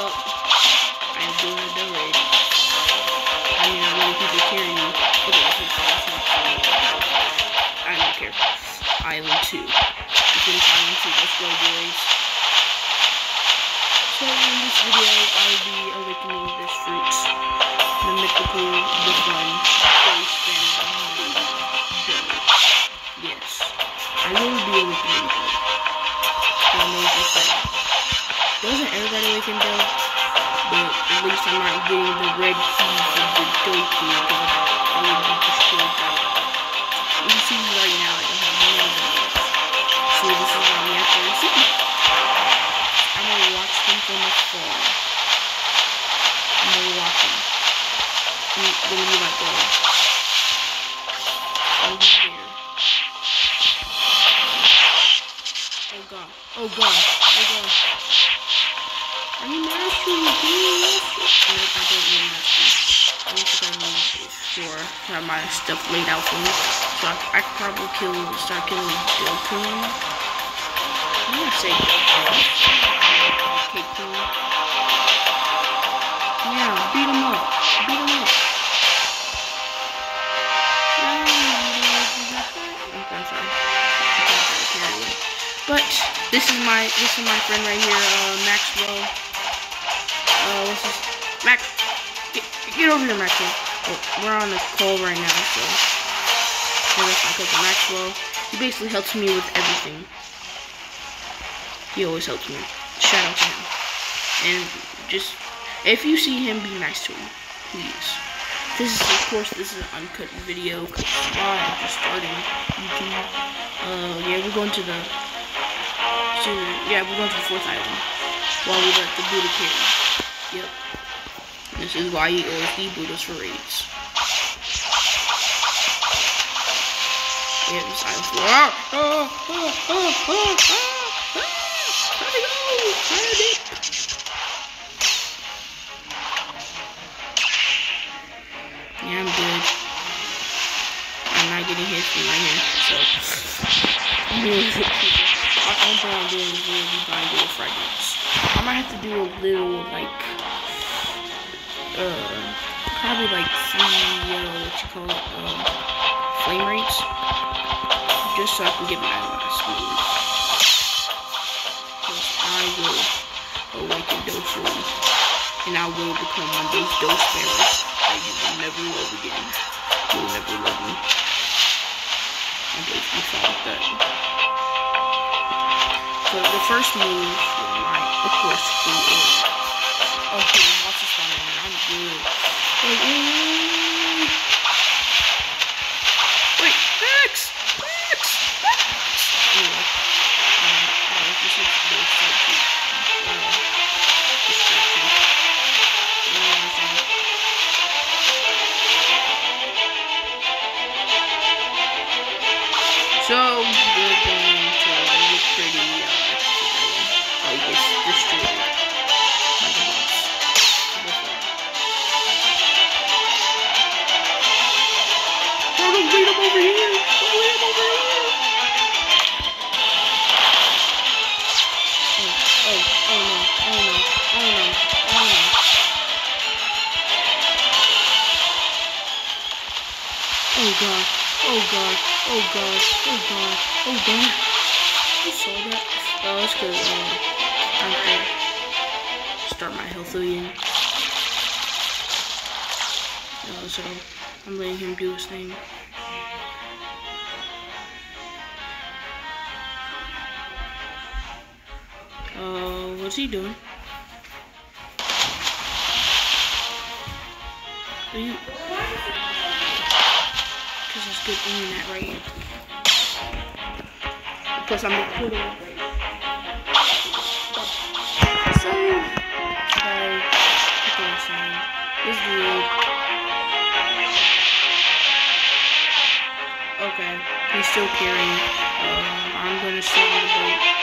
up? I am doing a raid. I mean, I really people carry me. Okay, this is awesome. I don't care. Island 2. We finish Island 2. Let's go, boys. So, in this video, I'll be awakening this fruit. The mythical, the fun, very spanish, Yes. I will be awakening Everybody though? But at least I'm not getting the red key from the Doku because I would be destroyed by. You see right now I don't have none of those. So this is why we have to receive. I'm gonna watch them from afar. Have my stuff laid out for me. So I, I could probably kill start killing Dokun. I'm gonna say Dokun. Dokun. Yeah, beat him up. Beat him up. Okay, sorry. But this is my this is my friend right here, uh, Maxwell. Uh, what's this? Max, get, get over here, Maxwell. We're on the call right now, so. so that's my cousin Maxwell. He basically helps me with everything. He always helps me. Shout out to him. And just, if you see him, be nice to him, please. This is, of course, this is an uncut video, because? I'm just starting YouTube. Uh, yeah, we're going to the, to, yeah, we're going to the fourth island, while we let the Buddha carry. Yep. This is why you always need Buddhas for raids. Ah! Ah! Ah! Ah! Ah! Ah! Ah! Yeah, I'm good. I'm not getting hit from right so. I'm doing is really trying to do a fragments. I might have to do a little, like, uh, probably like three, uh, what you call it, um, flame rates. Just so I can get my last move. Because I will awaken Dofu. And I will become one of those Dose Bearers that you will never love again. You'll never love me. I'm basically fine that. So the first move of course, be uh, Okay, watch this one, man. I'm good. Wait, So, oh god, oh god, oh god. You saw that? Oh, that's good. Uh, I have to start my health again. Uh, so, I'm letting him do his thing. Uh, what's he doing? Are you? Because good internet right here. Plus, I'm recording it right now. So, okay? This dude. Okay, he's still carrying. Um, I'm gonna sit on the boat.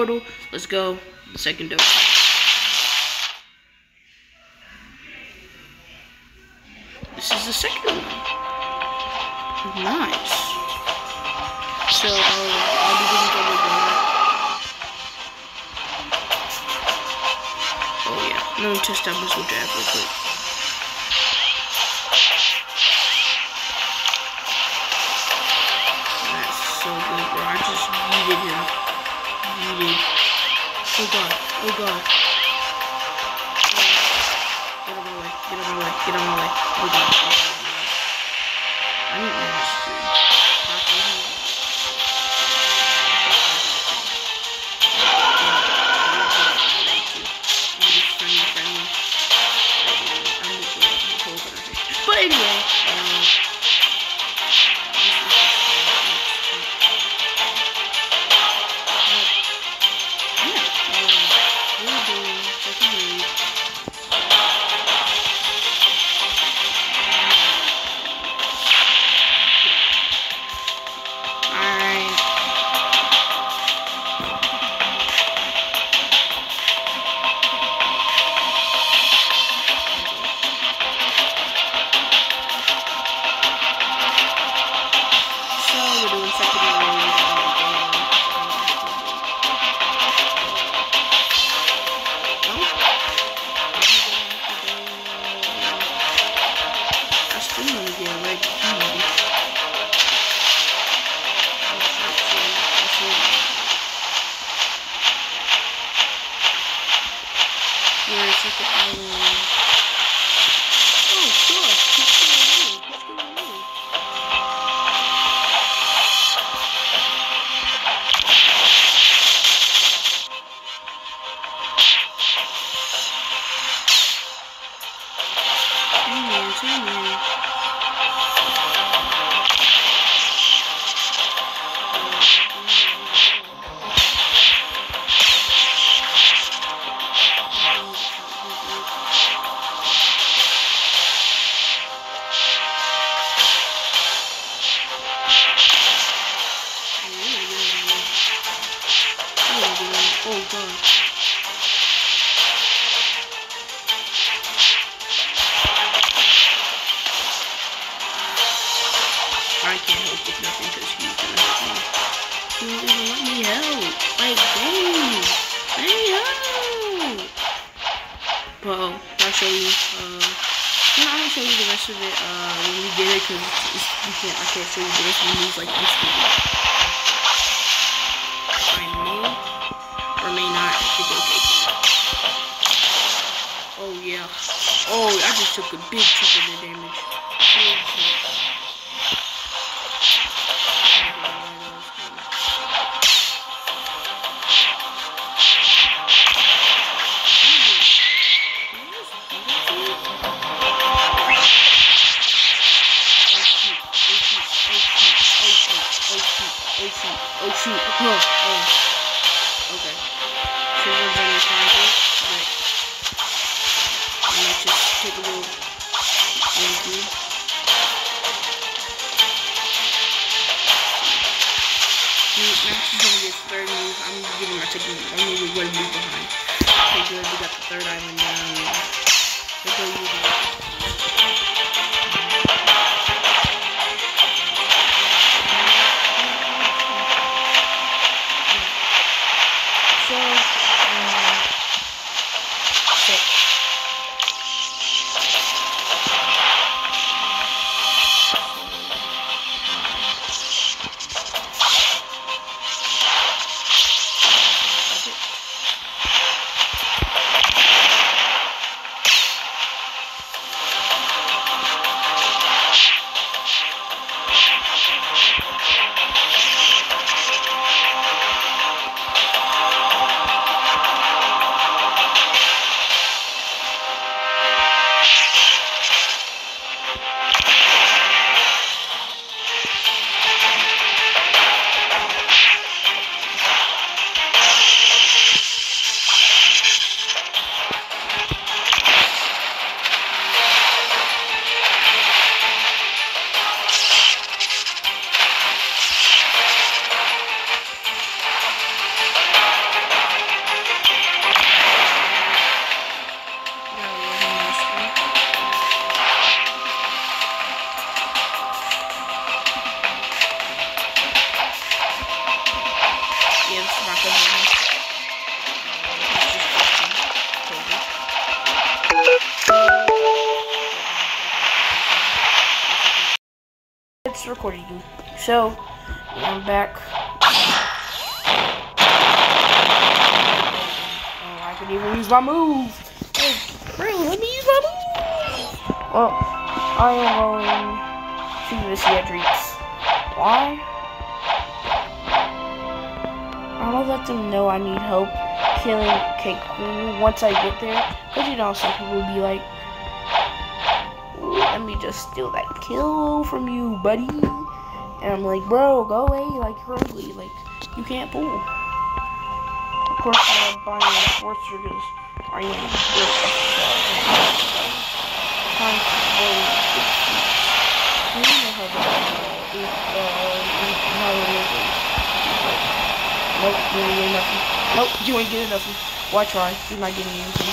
Portal. Let's go. The second door. This is the second one. Nice. So, I'll, I'll be doing double donut. Oh yeah, let me test out missile jab real quick. So good, bro. I just yeeted him. Oh god, oh god. Get out of my way, get out of my way, get out of my way. Oh god, oh god. I need this rest of it uh, when we get it because you can't, I can't you the rest like instantly. I may or may not okay. Oh yeah. Oh, I just took a big chunk of the damage. Shoot. Oh, oh. Okay. So we're running content, but I might just take a little review. Max is gonna get third move. I'm giving my second move. I'm moving one move behind. Okay, good. We got the third island down. Let's go use So, I'm back. Oh, I can even use my move. Hey, bro, let me use my move. Well, I am going to the Cedrics. Why? Gonna let them know I need help killing Cake Queen once I get there. Because, you know, some people will be like, let me just steal that kill from you, buddy. And I'm like, bro, go away, like, you're ugly, like, you can't pull. Of course, I'm buying a sports because I am Time to roll You know how the, uh, how it is. Nope, you ain't getting nothing. Nope, you ain't getting nothing. Why try? You're not getting anything.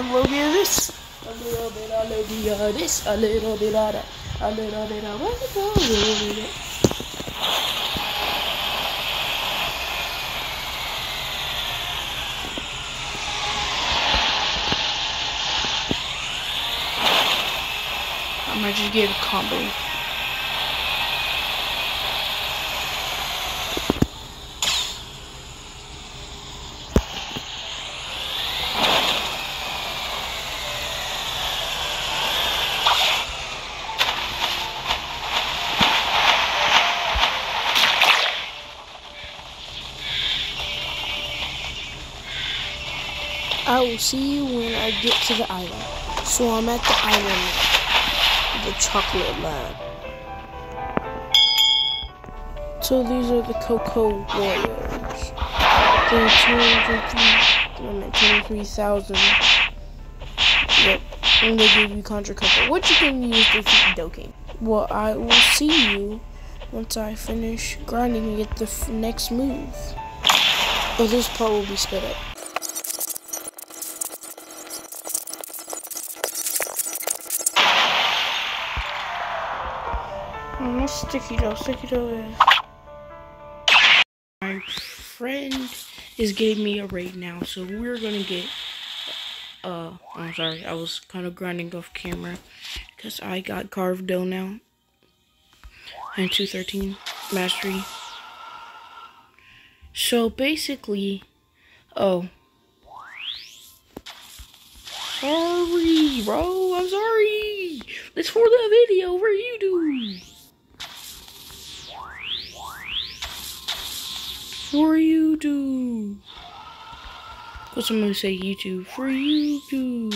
I can't blow me this. A little bit, a little bit of this, a little bit of that, a little bit of what, a little bit. I might just get a combo. See you when I get to the island. So I'm at the island the chocolate lab. So these are the Cocoa Warriors. They're 223,000. Yep. And they give you Conjured Cocoa, which you can use to defeat Dokkan. Well, I will see you once I finish grinding and get the next move. But this part will be sped up. Sticky dough. Sticky dough is. My friend is getting me a raid now, so we're gonna get. Uh, I'm sorry, I was kind of grinding off camera because I got carved dough now. And 213 mastery. So basically, oh. Sorry, bro. I'm sorry. It's for the video. Where you do? For YouTube. What's going to say YouTube? For YouTube.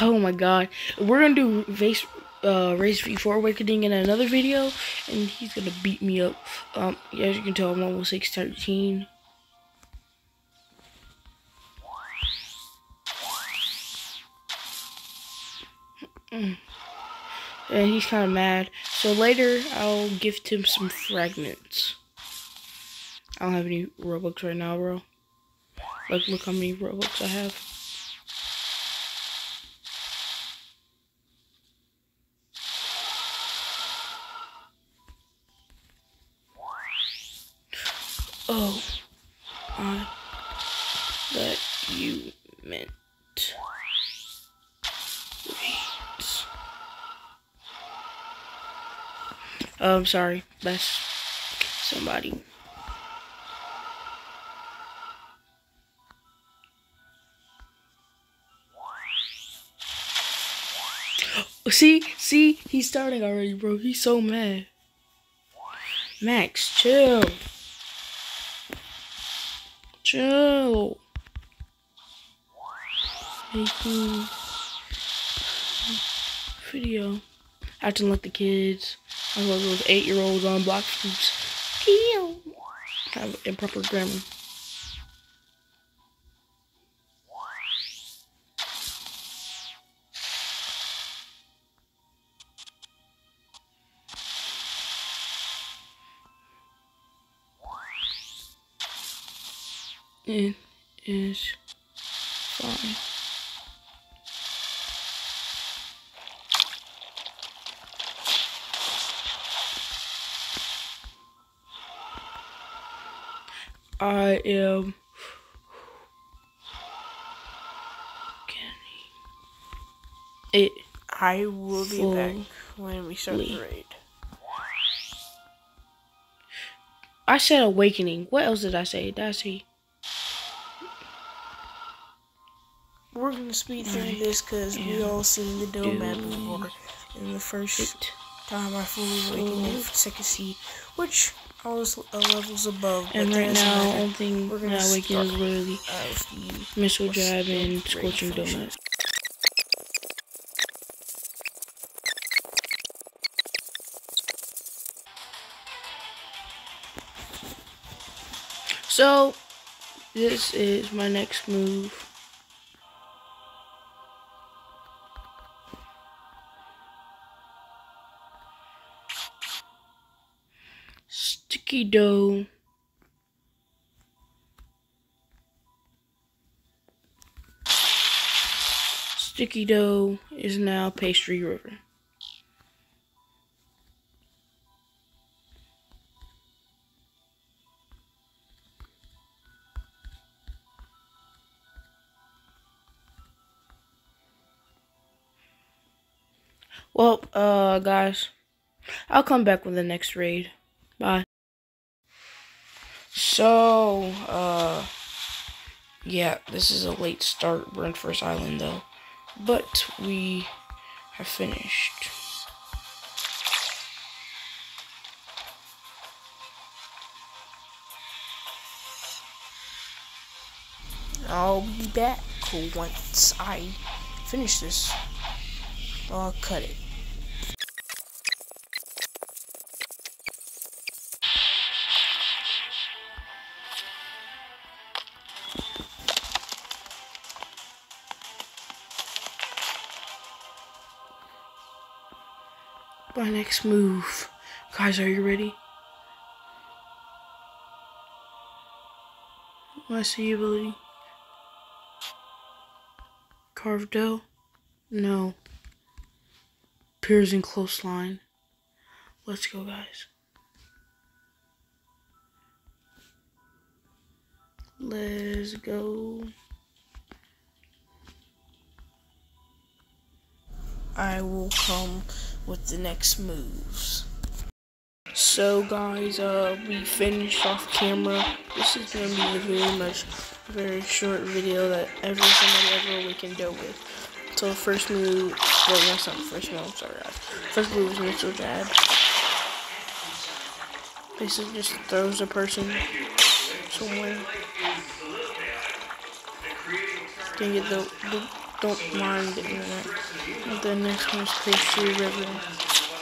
Oh my god. We're gonna do race uh race v4 awakening in another video and he's gonna beat me up. Um as you can tell I'm almost 613. Mm. And he's kind of mad. So later, I'll gift him some fragments. I don't have any Robux right now, bro. Like, look how many Robux I have. Oh, I that you meant. Wait. Oh, I'm sorry. That's somebody. See, see, he's starting already, bro. He's so mad. Max, chill. Chill. Making video. Acting like the kids. I love those eight year olds on Blox Fruits. Have improper grammar. It is fine. I am it. I will be back when we start the raid. I said awakening. What else did I say? Did I say? We're gonna speed through this because we all seen the dome map before. In the first it. time I fully awakened in Second Sea, which I was uh, levels above. And right now, only thing we're gonna awaken is literally missile jab and scorching dome. So, this is my next move. Dough. Sticky dough is now pastry river. Well, uh, guys, I'll come back with the next raid. Bye. So, uh, yeah, this is a late start. We're First Island, though. But we have finished. I'll be back once I finish this. I'll cut it. My next move. Guys, are you ready? I see ability. Carved dough? No. Piercing Clothesline. Let's go, guys. Let's go. I will come with the next moves. So guys, uh, we finished off camera. This is gonna be a very much, very short video that every somebody ever we can deal with. So first move, well, that's not first move. I'm sorry, guys. First move is missile jab. Basically, just throws a person somewhere. Dang it, the, the don't mind the internet. The next one is pastry river.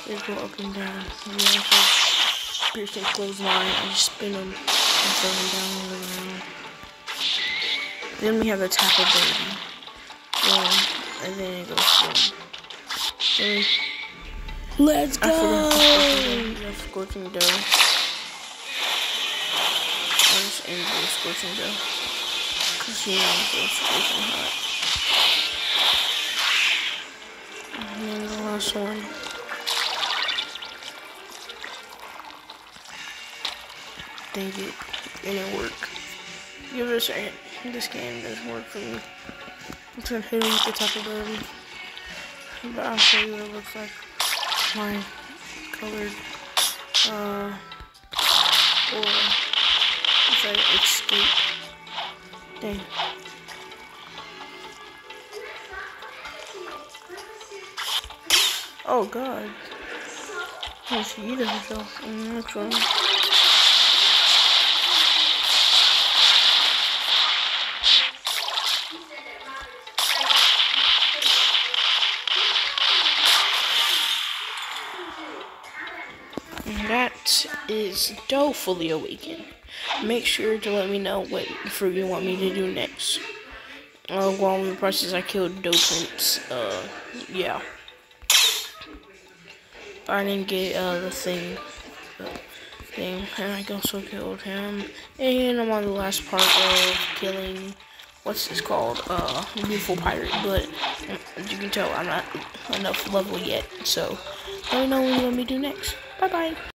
They go up and down. We also piercing clothesline and just spin them and throw them down on the ground. Then we have the tap of Baby. Boom. And then it goes boom. Then Let's go! I forgot scorching dough. I just aimed for scorching dough. Cause you know it's scorching hot. One. Dang it, didn't work. Give it a second. This game doesn't work for me. I'm trying to hit him with the top of But I'll show you what it looks like. My colored, uh, or if I escape. Dang. Oh god. Oh, she eat herself in the next one. that is Dough fully awakened. Make sure to let me know what fruit you want me to do next. Uh, while in the process I killed Dough Prince. Uh, yeah. I didn't get uh, the thing. thing, and I also killed him. And I'm on the last part of killing, what's this called, uh, Beautiful Pirate, but as you can tell, I'm not enough level yet, so let me know what you want me to do next. Bye-bye.